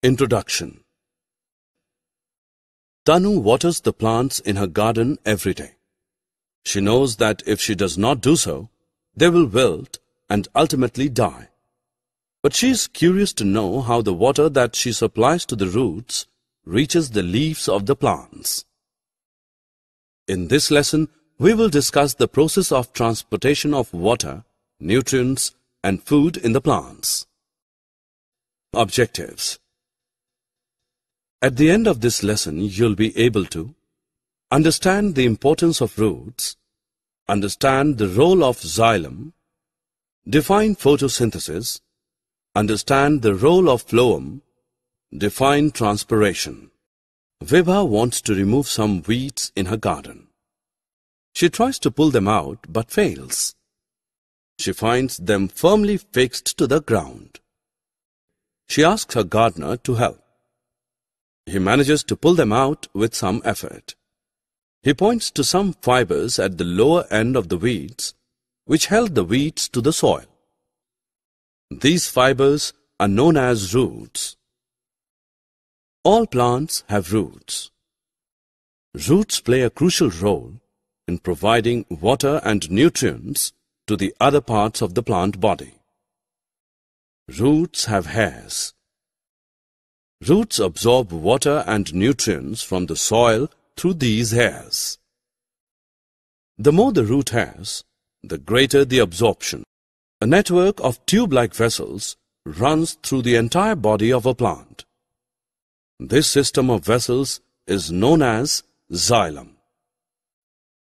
Introduction Tanu waters the plants in her garden every day. She knows that if she does not do so, they will wilt and ultimately die. But she is curious to know how the water that she supplies to the roots reaches the leaves of the plants. In this lesson, we will discuss the process of transportation of water, nutrients, and food in the plants. Objectives At the end of this lesson, you'll be able to understand the importance of roots, understand the role of xylem, define photosynthesis, understand the role of phloem, define transpiration. Vibha wants to remove some weeds in her garden. She tries to pull them out but fails. She finds them firmly fixed to the ground. She asks her gardener to help. He manages to pull them out with some effort. He points to some fibers at the lower end of the weeds, which held the weeds to the soil. These fibers are known as roots. All plants have roots. Roots play a crucial role in providing water and nutrients to the other parts of the plant body. Roots have hairs. Roots absorb water and nutrients from the soil through these hairs. The more the root has, the greater the absorption. A network of tube-like vessels runs through the entire body of a plant. This system of vessels is known as xylem.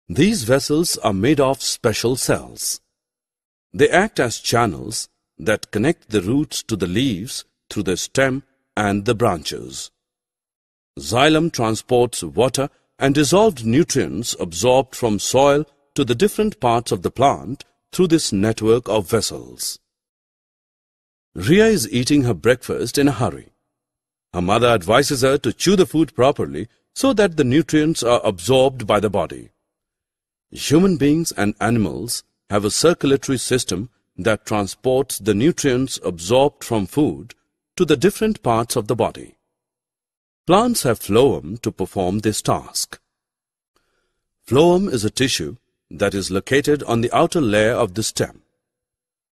These vessels are made of special cells. They act as channels that connect the roots to the leaves through the stem and the branches. Xylem transports water and dissolved nutrients absorbed from soil to the different parts of the plant through this network of vessels. Ria is eating her breakfast in a hurry. Her mother advises her to chew the food properly so that the nutrients are absorbed by the body. Human beings and animals have a circulatory system that transports the nutrients absorbed from food to the different parts of the body. Plants have phloem to perform this task. Phloem is a tissue that is located on the outer layer of the stem.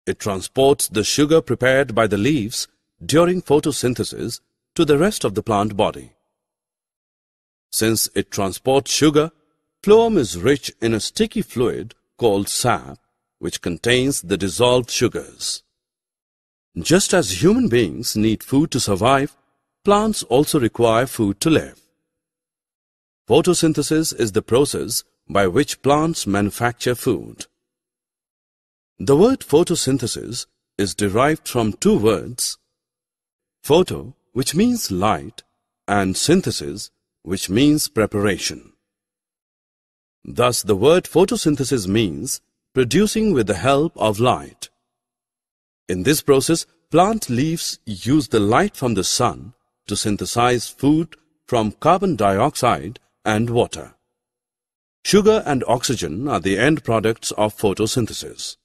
It transports the sugar prepared by the leaves during photosynthesis to the rest of the plant body. Since it transports sugar, Phloem is rich in a sticky fluid called sap, which contains the dissolved sugars. Just as human beings need food to survive, plants also require food to live. Photosynthesis is the process by which plants manufacture food. The word photosynthesis is derived from two words, photo, which means light, and synthesis, which means preparation. Thus, the word photosynthesis means producing with the help of light. In this process, plant leaves use the light from the sun to synthesize food from carbon dioxide and water. Sugar and oxygen are the end products of photosynthesis.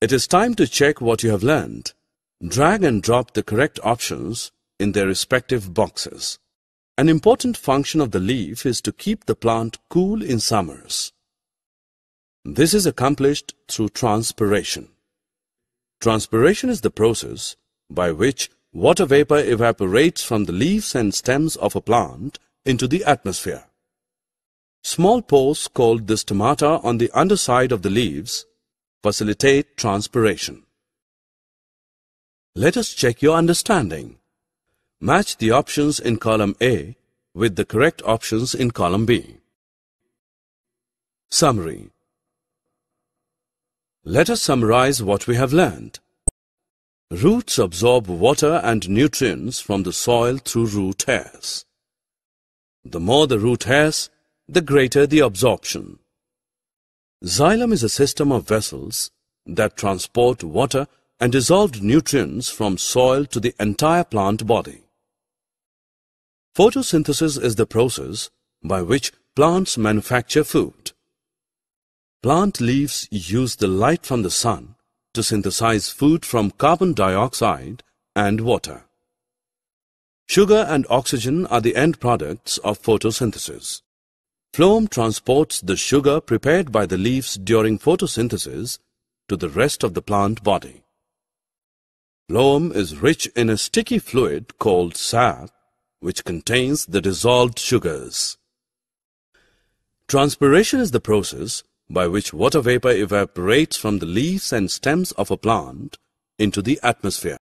It is time to check what you have learned. Drag and drop the correct options in their respective boxes. An important function of the leaf is to keep the plant cool in summers. This is accomplished through transpiration. Transpiration is the process by which water vapor evaporates from the leaves and stems of a plant into the atmosphere. Small pores called the stomata on the underside of the leaves facilitate transpiration. Let us check your understanding. Match the options in column A with the correct options in column B. Summary Let us summarize what we have learned. Roots absorb water and nutrients from the soil through root hairs. The more the root hairs, the greater the absorption. Xylem is a system of vessels that transport water and dissolved nutrients from soil to the entire plant body. Photosynthesis is the process by which plants manufacture food. Plant leaves use the light from the sun to synthesize food from carbon dioxide and water. Sugar and oxygen are the end products of photosynthesis. Phloem transports the sugar prepared by the leaves during photosynthesis to the rest of the plant body. Phloem is rich in a sticky fluid called sap, which contains the dissolved sugars. Transpiration is the process by which water vapor evaporates from the leaves and stems of a plant into the atmosphere.